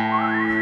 Música